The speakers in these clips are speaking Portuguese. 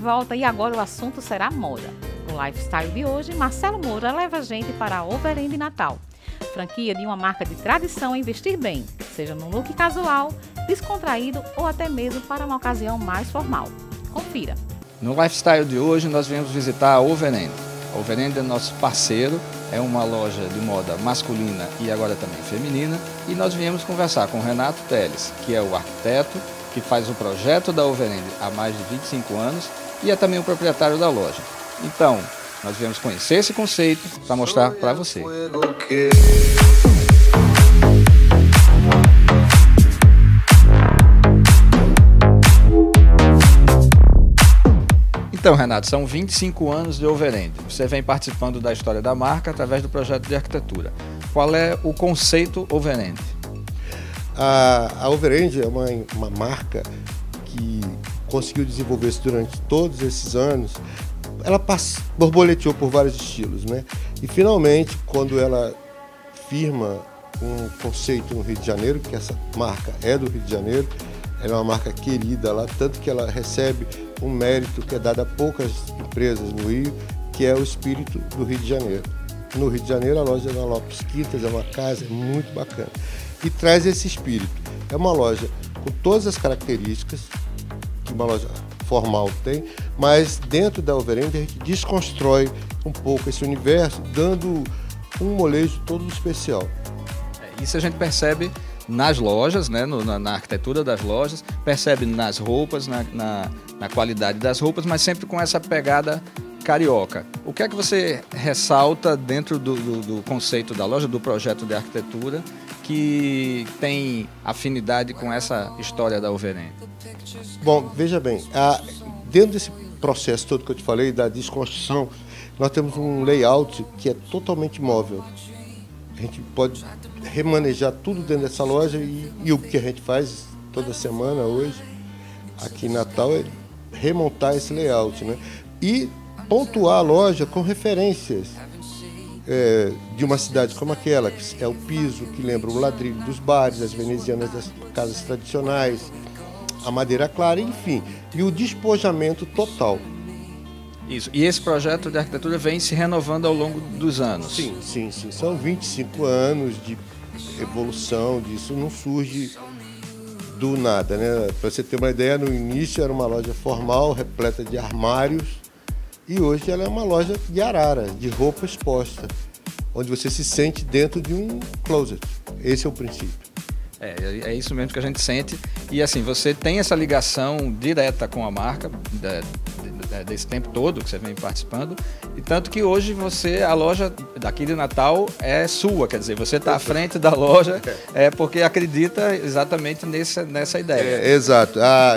volta e agora o assunto será moda. No lifestyle de hoje, Marcelo Moura leva a gente para a Overend Natal, franquia de uma marca de tradição em vestir bem, seja num look casual, descontraído ou até mesmo para uma ocasião mais formal. Confira. No lifestyle de hoje, nós viemos visitar a Overend. A Overend é nosso parceiro, é uma loja de moda masculina e agora também feminina, e nós viemos conversar com o Renato Teles, que é o arquiteto que faz o projeto da Overend há mais de 25 anos e é também o proprietário da loja. Então, nós viemos conhecer esse conceito para mostrar para você. Então, Renato, são 25 anos de Overend. Você vem participando da história da marca através do projeto de arquitetura. Qual é o conceito Overend? A, a Overend é uma, uma marca que conseguiu desenvolver-se durante todos esses anos. Ela borboleteou por vários estilos, né? E finalmente, quando ela firma um conceito no Rio de Janeiro, que essa marca é do Rio de Janeiro, ela é uma marca querida lá, tanto que ela recebe um mérito que é dado a poucas empresas no Rio, que é o espírito do Rio de Janeiro. No Rio de Janeiro, a loja da Lopes Quintas é uma casa muito bacana e traz esse espírito. É uma loja com todas as características que uma loja formal tem, mas dentro da Overend a gente desconstrói um pouco esse universo, dando um molejo todo especial. É, isso a gente percebe nas lojas, né, no, na, na, arquitetura das lojas, percebe nas roupas, na, na, na, qualidade das roupas, mas sempre com essa pegada carioca. O que é que você ressalta dentro do, do, do conceito da loja, do projeto de arquitetura, que tem afinidade com essa história da Overend? Bom, veja bem, a, dentro desse processo todo que eu te falei, da desconstrução, nós temos um layout que é totalmente móvel. A gente pode remanejar tudo dentro dessa loja e, e o que a gente faz toda semana hoje aqui em Natal é remontar esse layout, né? E pontuar a loja com referências é, de uma cidade como aquela, que é o piso, que lembra o ladrilho dos bares, as venezianas das casas tradicionais, a madeira clara, enfim, e o despojamento total. Isso. E esse projeto de arquitetura vem se renovando ao longo dos anos. Sim, sim, sim. São 25 anos de evolução disso, não surge do nada, né? Para você ter uma ideia, no início era uma loja formal, repleta de armários, e hoje ela é uma loja de arara, de roupa exposta, onde você se sente dentro de um closet. Esse é o princípio. É, é isso mesmo que a gente sente. E assim, você tem essa ligação direta com a marca, é, desse tempo todo que você vem participando. E tanto que hoje você, a loja daqui de Natal é sua, quer dizer, você está à frente da loja é porque acredita exatamente nessa, nessa ideia. É, exato. Ah,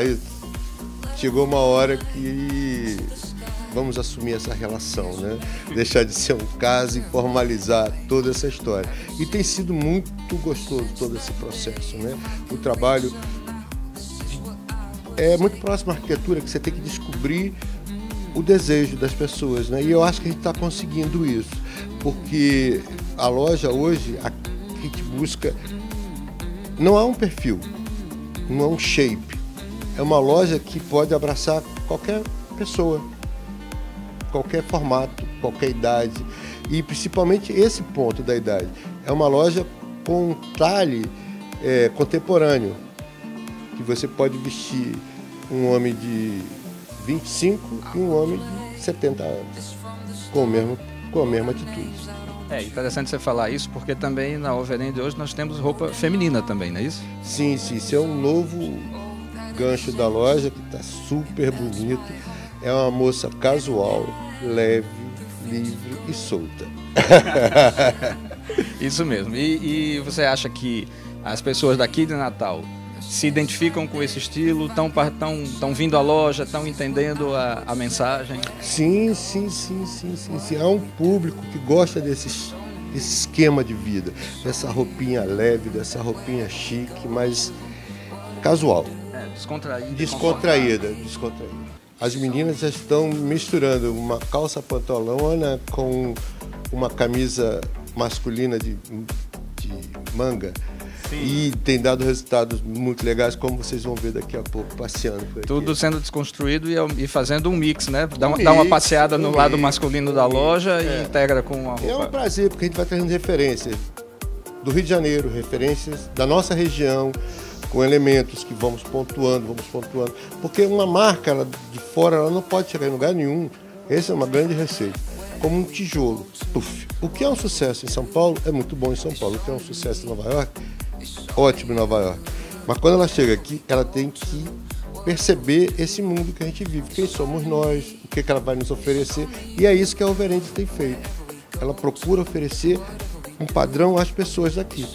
chegou uma hora que vamos assumir essa relação, né? Deixar de ser um caso e formalizar toda essa história. E tem sido muito gostoso todo esse processo, né? O trabalho é muito próximo à arquitetura que você tem que descobrir o desejo das pessoas, né? E eu acho que a gente está conseguindo isso, porque a loja hoje a gente busca não é um perfil, não é um shape, é uma loja que pode abraçar qualquer pessoa, qualquer formato, qualquer idade e principalmente esse ponto da idade. É uma loja com um talhe é, contemporâneo que você pode vestir um homem de 25 e um homem de 70 anos, com, o mesmo, com a mesma atitude. É interessante você falar isso, porque também na Overend hoje nós temos roupa feminina também, não é isso? Sim, sim. Isso é um novo gancho da loja que está super bonito. É uma moça casual, leve, livre e solta. isso mesmo. E, e você acha que as pessoas daqui de Natal se identificam com esse estilo, estão tão, tão vindo à loja, estão entendendo a, a mensagem? Sim, sim, sim, sim, sim, sim. Há um público que gosta desse, desse esquema de vida, dessa roupinha leve, dessa roupinha chique, mas casual. É, descontraída. Descontraída, descontraída. As meninas já estão misturando uma calça pantalona com uma camisa masculina de, de manga Sim. E tem dado resultados muito legais, como vocês vão ver daqui a pouco, passeando. Tudo sendo desconstruído e, e fazendo um mix, né? Dá, um uma, dá uma passeada um no mix, lado masculino da loja é. e integra com a roupa. É um prazer, porque a gente vai trazendo referências do Rio de Janeiro, referências da nossa região, com elementos que vamos pontuando, vamos pontuando. Porque uma marca ela, de fora ela não pode chegar em lugar nenhum. Essa é uma grande receita. Como um tijolo. O que é um sucesso em São Paulo é muito bom em São Paulo. O que é um sucesso em Nova York, ótimo em Nova York. Mas quando ela chega aqui, ela tem que perceber esse mundo que a gente vive. Quem somos nós, o que, que ela vai nos oferecer. E é isso que a Overend tem feito. Ela procura oferecer um padrão às pessoas daqui,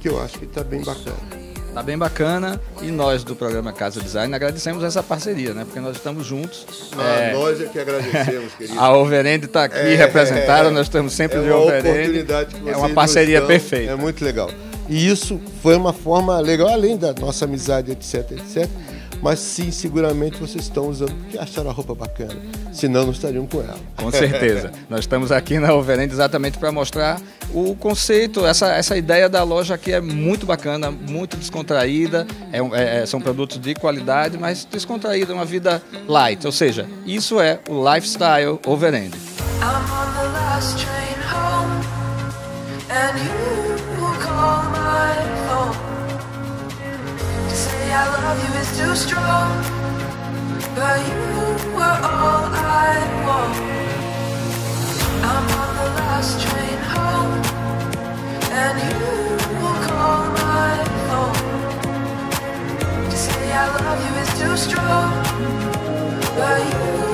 que eu acho que está bem bacana. Tá bem bacana e nós do programa Casa Design agradecemos essa parceria, né? Porque nós estamos juntos. Ah, é... Nós é que agradecemos, querido. A Overend está aqui é, representada, é, nós estamos sempre é de Overend. É uma parceria perfeita. É muito legal. E isso foi uma forma legal, além da nossa amizade, etc, etc mas sim, seguramente vocês estão usando porque acharam a roupa bacana, senão não estariam com ela. Com certeza. Nós estamos aqui na Overend exatamente para mostrar o conceito, essa, essa ideia da loja aqui é muito bacana, muito descontraída, é, é, é são produtos de qualidade, mas descontraída, uma vida light, ou seja, isso é o lifestyle Overend. I'm on the last train home, and you I love you is too strong. But you were all I want. I'm on the last train home And you will call my phone. To say I love you is too strong. But you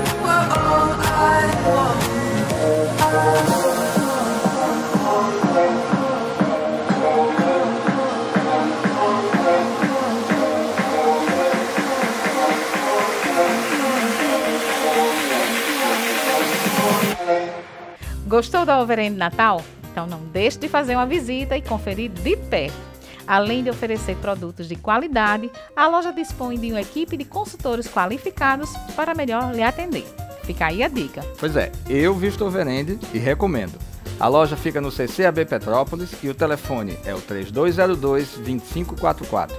Gostou da Overend Natal? Então não deixe de fazer uma visita e conferir de perto. Além de oferecer produtos de qualidade, a loja dispõe de uma equipe de consultores qualificados para melhor lhe atender. Fica aí a dica. Pois é, eu visto Overend e recomendo. A loja fica no CCAB Petrópolis e o telefone é o 3202 2544.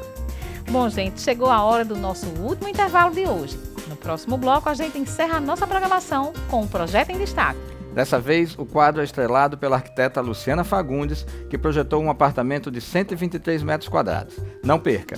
Bom, gente, chegou a hora do nosso último intervalo de hoje. No próximo bloco, a gente encerra a nossa programação com um projeto em destaque. Dessa vez, o quadro é estrelado pela arquiteta Luciana Fagundes, que projetou um apartamento de 123 metros quadrados. Não perca!